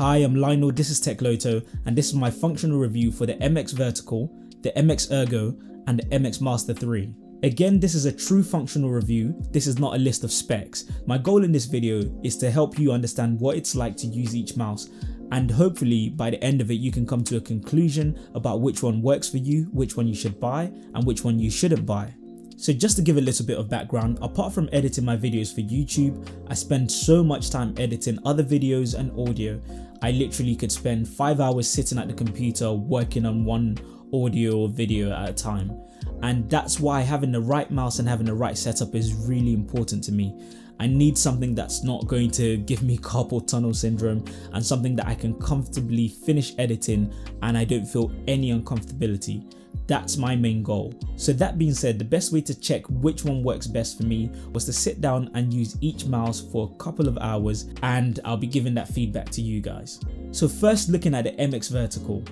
Hi, I'm Lionel, this is Techloto, and this is my functional review for the MX Vertical, the MX Ergo, and the MX Master 3. Again, this is a true functional review, this is not a list of specs. My goal in this video is to help you understand what it's like to use each mouse and hopefully by the end of it you can come to a conclusion about which one works for you, which one you should buy and which one you shouldn't buy. So just to give a little bit of background, apart from editing my videos for YouTube, I spend so much time editing other videos and audio. I literally could spend 5 hours sitting at the computer working on one audio or video at a time. And that's why having the right mouse and having the right setup is really important to me. I need something that's not going to give me carpal tunnel syndrome and something that I can comfortably finish editing and I don't feel any uncomfortability. That's my main goal. So that being said, the best way to check which one works best for me was to sit down and use each mouse for a couple of hours and I'll be giving that feedback to you guys. So first looking at the MX Vertical.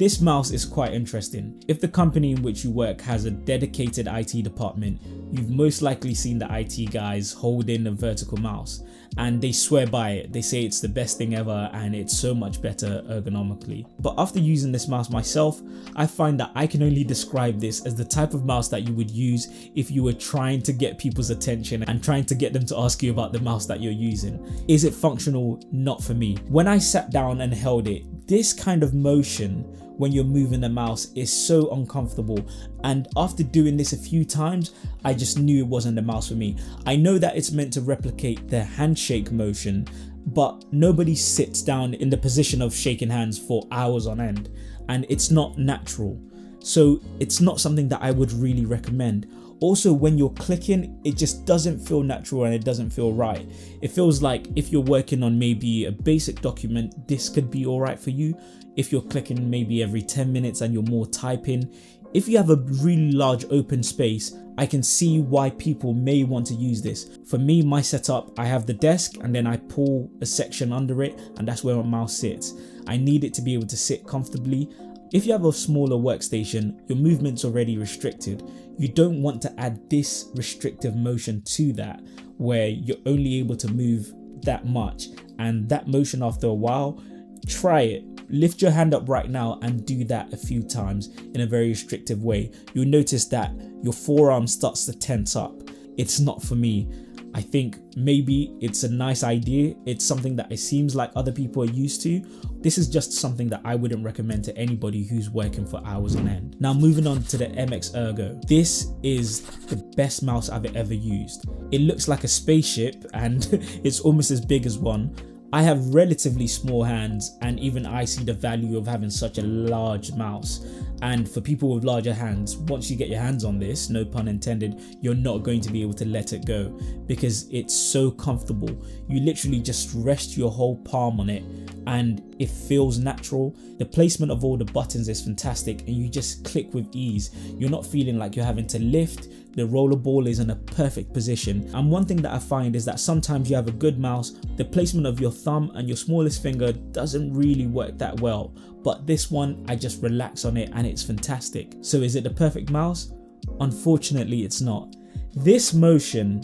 This mouse is quite interesting. If the company in which you work has a dedicated IT department, you've most likely seen the IT guys holding a vertical mouse and they swear by it. They say it's the best thing ever and it's so much better ergonomically. But after using this mouse myself, I find that I can only describe this as the type of mouse that you would use if you were trying to get people's attention and trying to get them to ask you about the mouse that you're using. Is it functional? Not for me. When I sat down and held it, this kind of motion when you're moving the mouse is so uncomfortable and after doing this a few times I just knew it wasn't the mouse for me. I know that it's meant to replicate the handshake motion but nobody sits down in the position of shaking hands for hours on end and it's not natural so it's not something that I would really recommend. Also, when you're clicking, it just doesn't feel natural and it doesn't feel right. It feels like if you're working on maybe a basic document, this could be alright for you. If you're clicking maybe every 10 minutes and you're more typing, if you have a really large open space, I can see why people may want to use this. For me, my setup, I have the desk and then I pull a section under it and that's where my mouse sits. I need it to be able to sit comfortably if you have a smaller workstation, your movement's already restricted. You don't want to add this restrictive motion to that where you're only able to move that much and that motion after a while, try it. Lift your hand up right now and do that a few times in a very restrictive way. You'll notice that your forearm starts to tense up. It's not for me. I think maybe it's a nice idea. It's something that it seems like other people are used to. This is just something that I wouldn't recommend to anybody who's working for hours on end. Now moving on to the MX Ergo. This is the best mouse I've ever used. It looks like a spaceship and it's almost as big as one. I have relatively small hands and even I see the value of having such a large mouse. And for people with larger hands, once you get your hands on this, no pun intended, you're not going to be able to let it go because it's so comfortable. You literally just rest your whole palm on it and it feels natural. The placement of all the buttons is fantastic and you just click with ease. You're not feeling like you're having to lift, the rollerball is in a perfect position. And one thing that I find is that sometimes you have a good mouse, the placement of your thumb and your smallest finger doesn't really work that well. But this one, I just relax on it and it's fantastic. So is it the perfect mouse? Unfortunately, it's not. This motion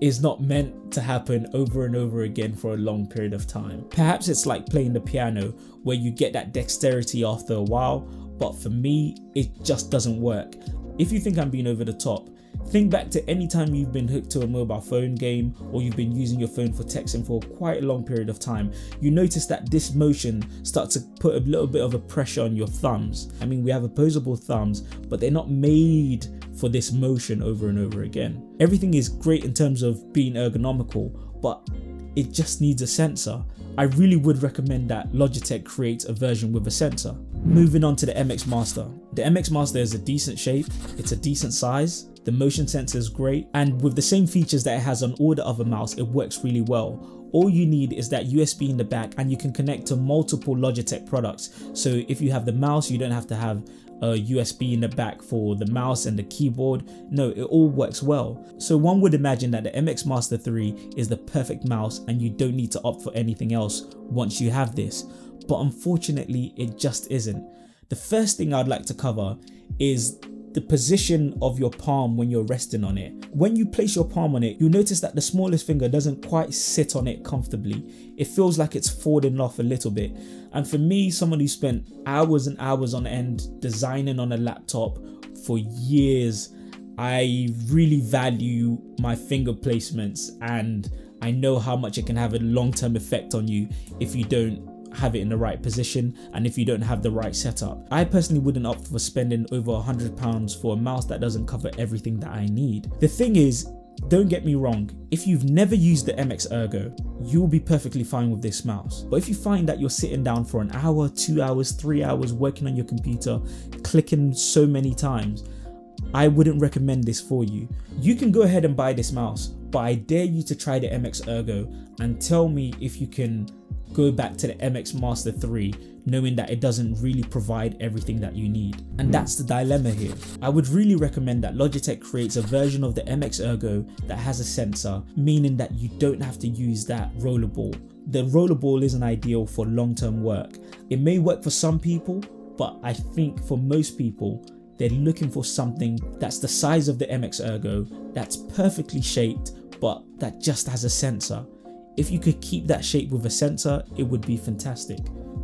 is not meant to happen over and over again for a long period of time. Perhaps it's like playing the piano where you get that dexterity after a while, but for me, it just doesn't work. If you think I'm being over the top, think back to any time you've been hooked to a mobile phone game or you've been using your phone for texting for quite a long period of time. You notice that this motion starts to put a little bit of a pressure on your thumbs. I mean, we have opposable thumbs, but they're not made for this motion over and over again. Everything is great in terms of being ergonomical, but it just needs a sensor. I really would recommend that Logitech creates a version with a sensor. Moving on to the MX Master. The MX Master is a decent shape, it's a decent size, the motion sensor is great, and with the same features that it has on all the other mouse, it works really well. All you need is that USB in the back and you can connect to multiple Logitech products. So if you have the mouse, you don't have to have a USB in the back for the mouse and the keyboard. No, it all works well. So one would imagine that the MX Master 3 is the perfect mouse and you don't need to opt for anything else once you have this. But unfortunately, it just isn't. The first thing I'd like to cover is the position of your palm when you're resting on it. When you place your palm on it, you'll notice that the smallest finger doesn't quite sit on it comfortably. It feels like it's falling off a little bit. And for me, someone who spent hours and hours on end designing on a laptop for years, I really value my finger placements and I know how much it can have a long term effect on you if you don't have it in the right position and if you don't have the right setup. I personally wouldn't opt for spending over a hundred pounds for a mouse that doesn't cover everything that I need. The thing is, don't get me wrong, if you've never used the MX Ergo, you'll be perfectly fine with this mouse. But if you find that you're sitting down for an hour, two hours, three hours working on your computer, clicking so many times, I wouldn't recommend this for you. You can go ahead and buy this mouse, but I dare you to try the MX Ergo and tell me if you can go back to the MX Master 3 knowing that it doesn't really provide everything that you need. And that's the dilemma here. I would really recommend that Logitech creates a version of the MX Ergo that has a sensor, meaning that you don't have to use that rollerball. The rollerball isn't ideal for long-term work. It may work for some people, but I think for most people, they're looking for something that's the size of the MX Ergo, that's perfectly shaped, but that just has a sensor. If you could keep that shape with a sensor, it would be fantastic.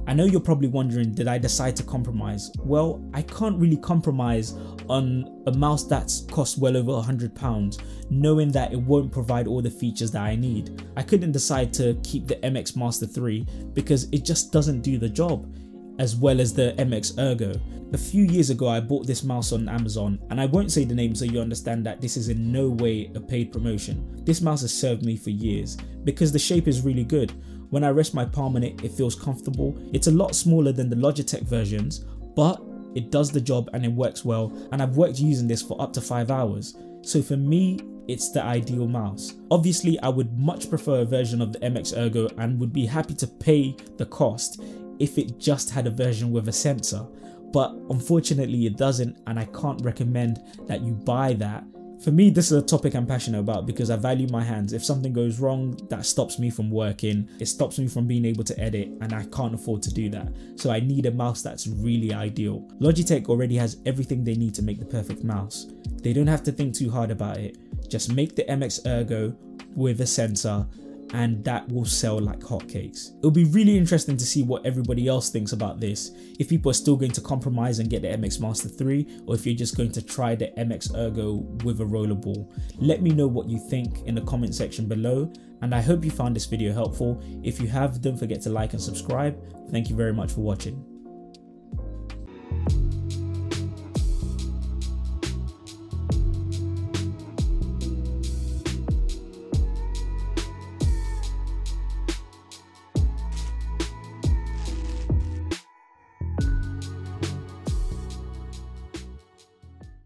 I know you're probably wondering, did I decide to compromise? Well, I can't really compromise on a mouse that's cost well over a hundred pounds, knowing that it won't provide all the features that I need. I couldn't decide to keep the MX Master 3 because it just doesn't do the job as well as the MX Ergo. A few years ago I bought this mouse on Amazon and I won't say the name so you understand that this is in no way a paid promotion. This mouse has served me for years because the shape is really good. When I rest my palm on it, it feels comfortable. It's a lot smaller than the Logitech versions, but it does the job and it works well and I've worked using this for up to 5 hours. So for me, it's the ideal mouse. Obviously, I would much prefer a version of the MX Ergo and would be happy to pay the cost if it just had a version with a sensor. But unfortunately it doesn't and I can't recommend that you buy that. For me, this is a topic I'm passionate about because I value my hands. If something goes wrong, that stops me from working, it stops me from being able to edit, and I can't afford to do that. So I need a mouse that's really ideal. Logitech already has everything they need to make the perfect mouse. They don't have to think too hard about it. Just make the MX Ergo with a sensor and that will sell like hotcakes. It'll be really interesting to see what everybody else thinks about this. If people are still going to compromise and get the MX Master 3 or if you're just going to try the MX Ergo with a rollerball. Let me know what you think in the comment section below and I hope you found this video helpful. If you have, don't forget to like and subscribe. Thank you very much for watching.